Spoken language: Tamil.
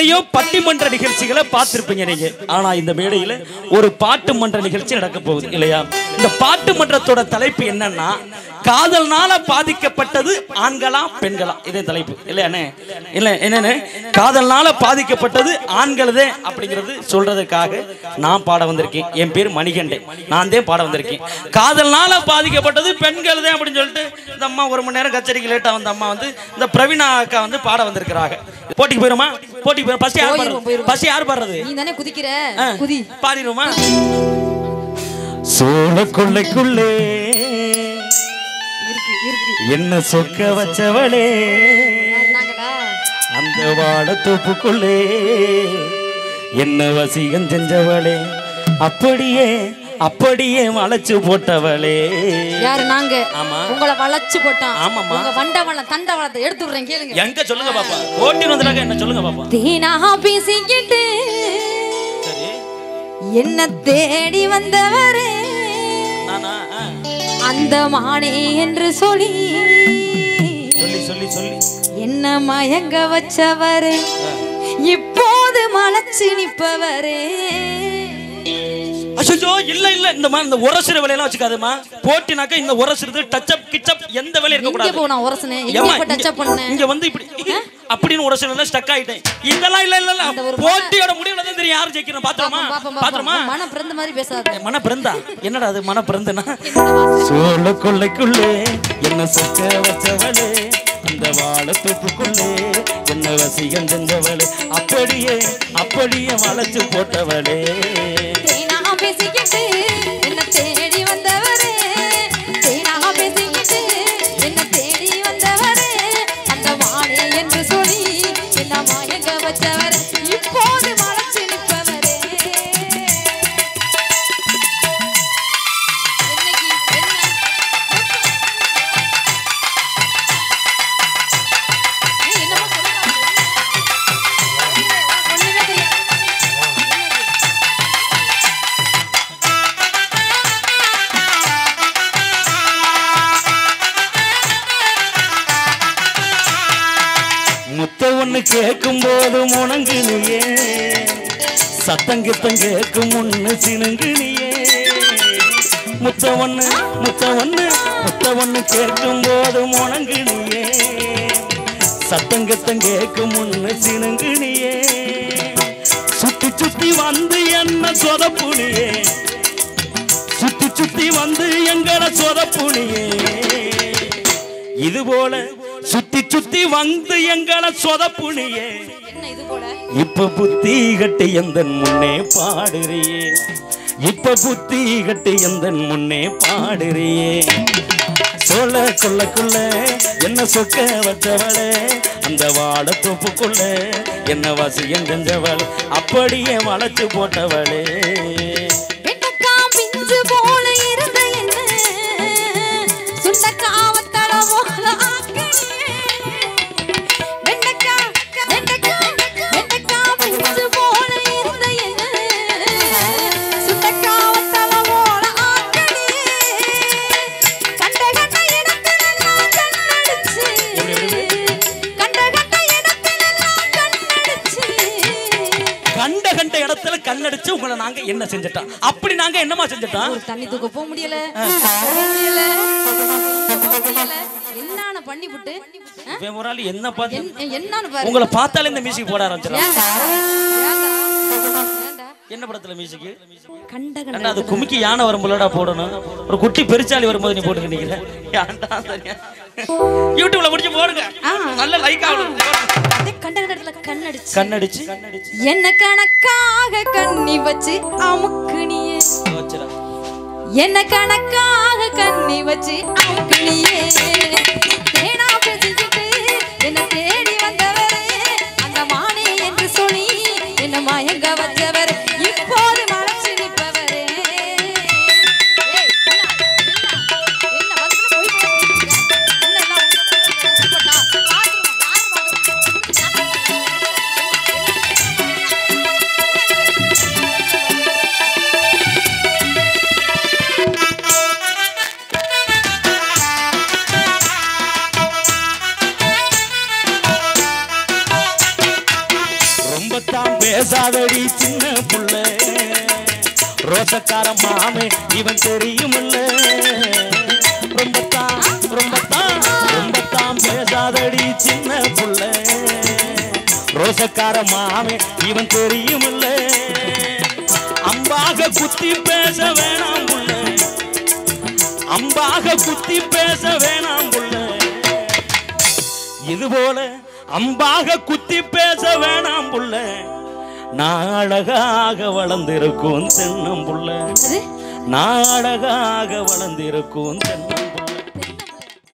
எத்தனையோ பட்டிமன்ற நிகழ்ச்சிகளை பார்த்திருப்பீங்க நீங்க. ஆனா இந்த மேடையில ஒரு பாட்டு மன்ற நிகழ்ச்சி நடக்க போகுது இல்லையா? இந்த பாட்டு மன்றத்தோட தலைப்பு என்னன்னா காதல்னால பாதிக்கப்பட்டது ஆண்களா பெண்களா? இதே தலைப்பு இல்லையானே இல்ல என்னன்னு காதல்னால பாதிக்கப்பட்டது ஆண்களதே அப்படிங்கிறது சொல்றதுக்காக நான் பாட வந்திருக்கேன். என் பேர் மணிகண்டே நான் தான் பாட வந்திருக்கேன். காதல்னால பாதிக்கப்பட்டது பெண்களதே அப்படின்னு சொல்லிட்டு இந்த அம்மா ஒரு மணி நேரம் கச்சேரிக்கு லேட்டா வந்த அம்மா வந்து இந்த பிரவீனா அக்கா வந்து பாட வந்திருக்கிறாங்க. போட்டிக்கு போயிருமா? போட்டிக்கு போயிரும் ஃபர்ஸ்ட் யார் பாடுறது. ஃபர்ஸ்ட் யார் பாடுறது? நீ தானே குதிக்கிற குதி. பாடிடுவோமா? சோழ கொள்ளைக்குள்ளே என்ன சொக்க வச்சவளே? அந்த வாழத்தோப்புக்குள்ளே என்ன வசிகம் செஞ்சவளே? அப்படியே அப்படியே வளைச்சு போட்டவளே. யாரு நாங்க? ஆமா. உங்களை வளைச்சு போட்டான் ஆமாம்மா. உங்க வண்டவளம் தண்டவளத்தை எடுத்து விடுறேன் கேளுங்க. எங்க சொல்லுங்க பாப்பா? போட்டி வந்தாங்க என்ன சொல்லுங்க பாப்பா? தேனா பேசிக்கிட்டு என்ன தேடி வந்தவரே. அந்த மானே என்று சொல்லி சொல்லி சொல்லி சொல்லி. என்ன மயங்க வச்சவரே. இப்போது மலைச்சு நிப்பவரே அச்சோ இல்ல இல்ல. இந்த மாதிரி இந்த உரசுற வேலையெல்லாம் வச்சுக்காதம்மா. போட்டினாக்க இந்த உரசுறது டச் அப் கிச்சப் எந்த வேலையும் இருக்க கூடாது. போ நான் உரசனேன் எங்க டச் அப் பண்ணேன்? இங்க வந்து இப்படி அப்படின்னு உரசுறதுல ஸ்டக் ஆயிட்டேன். இதெல்லாம் இல்ல இல்ல இல்ல. அந்த ஒரு போட்டியோட முடிவுல தான் தெரியும். யாரு ஜெயிக்கிறோம் பாத்துறோமா பாத்துறோமா பாப்போம். மனம் பிறந்த மாதிரி பேசாத. மன பிறந்தா என்னடா அது மன பிறந்தனா சோழ கொள்ளைக்குள்ளே என்ன சொக்க வச்சவளே? அந்த வாழத்தோப்புக்குள்ளே என்ன வசியம் செஞ்சவளே? அப்படியே அப்படியே வளைச்சு போட்டவளே. பேசிக்கிட்டு முத்த கேட்கும் போது முணங்கினியே சத்தம் கித்தம் கேட்கும் முன்னு சினுங்கினியே. முத்த ஒண்ணு முத்த ஒண்ணு முத்த ஒண்ணு கேட்கும் போது முணங்கினியே சத்தம் கித்தம் கேட்கும் முன்னு சினுங்கினியே. சுத்தி சுத்தி வந்து என்ன சொதப்புனியே. சுத்தி சுத்தி வந்து எங்களை சொதப்புனியே. இது போல சுத்தி சுத்தி வந்து எங்களை சொதப்புனியே. இப்ப புத்தி கட்டி எந்த முன்னே பாடுறியே? இப்ப புத்தி கட்டி எந்த முன்னே பாடுறியே? சோழ கொள்ளக்குள்ள என்ன சொக்க வச்சவளே? அந்த வாழ தோப்புக்குள்ள என்ன வசியம் செஞ்சவள் அப்படியே வளைச்சு போட்டவளே. கண்ணடிச்சு உங்களை நாங்க என்ன செஞ்சிட்டோம்? அப்படி நாங்க என்னமா செஞ்சிட்டோம்? தண்ணி தூக்க போக முடியல. என்னன்னு பண்ணி விட்டு ஒரு ஆள் என்ன பார்த்து என்- என்னன்னு உங்களை பார்த்தாலே இந்த மியூசிக் போட? ஏன்டா? என்ன படத்துல மியூசிக் கண்ட கண்ட அது குமிக்கி யானை போடணும்? ஒரு குட்டி பெருச்சாளி வரும்போது நீ போட்டு சரியா? யூடியூப்ல முடிச்சு போடுங்க. ஆ. நல்ல லைக் ஆகணும் கண்ணடிச்சு. என்ன கணக்காக கண்ணி வச்சு அமுக்குனியே. என்ன கணக்காக கண்ணி வச்சு அமுக்குனியே. பேசாதடி சின்ன புள்ள. ரோசக்கார மாமே இவன் தெரியுமில்ல. ரொம்பத்தான் ரொம்பத்தான் ரொம்பத்தான் பேசாதடி சின்ன புள்ள. ரோசக்கார மாமே இவன் தெரியுமில்ல. அம்பாக குத்தி பேச வேணாம் புள்ள. அம்பாக குத்தி பேச வேணாம் புள்ள. இது போல அம்பாக குத்தி பேச வேணாம் புள்ள. நான் அழகாக வளர்ந்திருக்கும் தென்னம் புள்ள. அது நான் அழகாக வளர்ந்திருக்கும் தென்னம்